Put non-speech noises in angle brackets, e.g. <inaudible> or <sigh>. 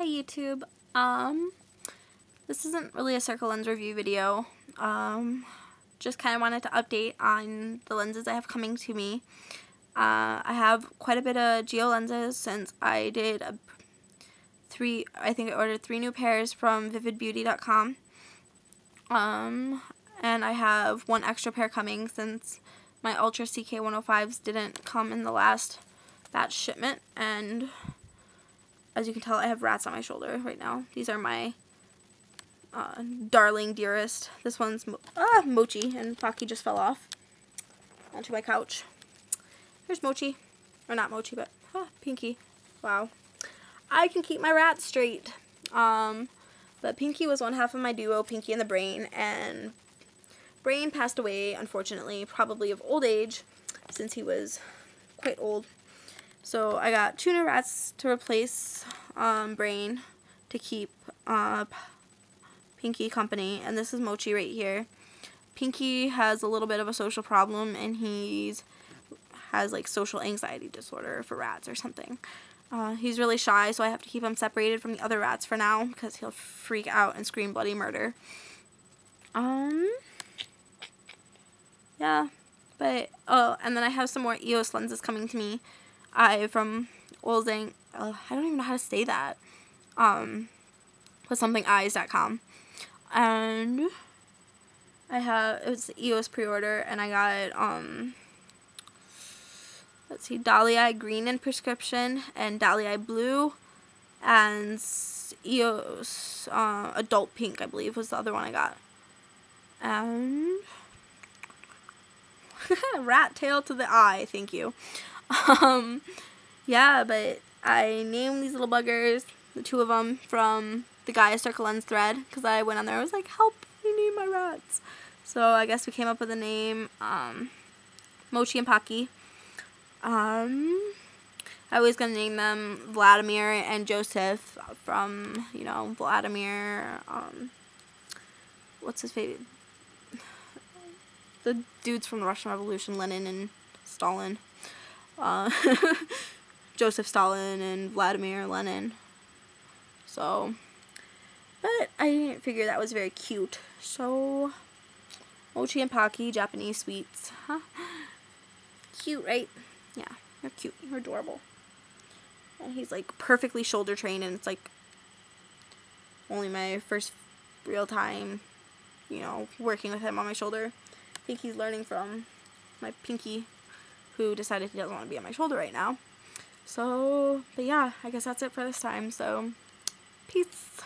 Hi YouTube. Um, this isn't really a circle lens review video. Um, just kind of wanted to update on the lenses I have coming to me. Uh, I have quite a bit of Geo lenses since I did a three, I think I ordered three new pairs from vividbeauty.com. Um, and I have one extra pair coming since my Ultra CK105s didn't come in the last batch shipment and as you can tell, I have rats on my shoulder right now. These are my uh, darling dearest. This one's mo ah, Mochi, and Pocky just fell off onto my couch. There's Mochi. Or not Mochi, but ah, Pinky. Wow. I can keep my rats straight. Um, but Pinky was one half of my duo, Pinky and the Brain, and Brain passed away, unfortunately, probably of old age, since he was quite old. So I got two new rats to replace um, Brain to keep uh, Pinky company. And this is Mochi right here. Pinky has a little bit of a social problem and he's has like social anxiety disorder for rats or something. Uh, he's really shy, so I have to keep him separated from the other rats for now because he'll freak out and scream bloody murder. Um, yeah, but, oh, and then I have some more EOS lenses coming to me. I from Olzing, uh, I don't even know how to say that. Um, with something eyes.com. And I have, it was EOS pre-order, and I got, um, let's see, Dahlia Green in prescription, and Dahlia Blue, and EOS uh, Adult Pink, I believe, was the other one I got. And <laughs> rat tail to the eye, thank you. <laughs> Um, yeah, but I named these little buggers, the two of them, from the Gaia Circle Lens thread, because I went on there, I was like, help, I need my rats. So I guess we came up with a name, um, Mochi and Pocky. Um, I was to name them Vladimir and Joseph from, you know, Vladimir, um, what's his favorite? <sighs> The dudes from the Russian Revolution, Lenin and Stalin uh, <laughs> Joseph Stalin and Vladimir Lenin. So, but I didn't figure that was very cute. So, Mochi and Pocky, Japanese sweets. Huh? Cute, right? Yeah, they're cute. They're adorable. And he's like perfectly shoulder trained, and it's like only my first real time, you know, working with him on my shoulder. I think he's learning from my pinky who decided he doesn't want to be on my shoulder right now. So, but yeah, I guess that's it for this time. So, peace.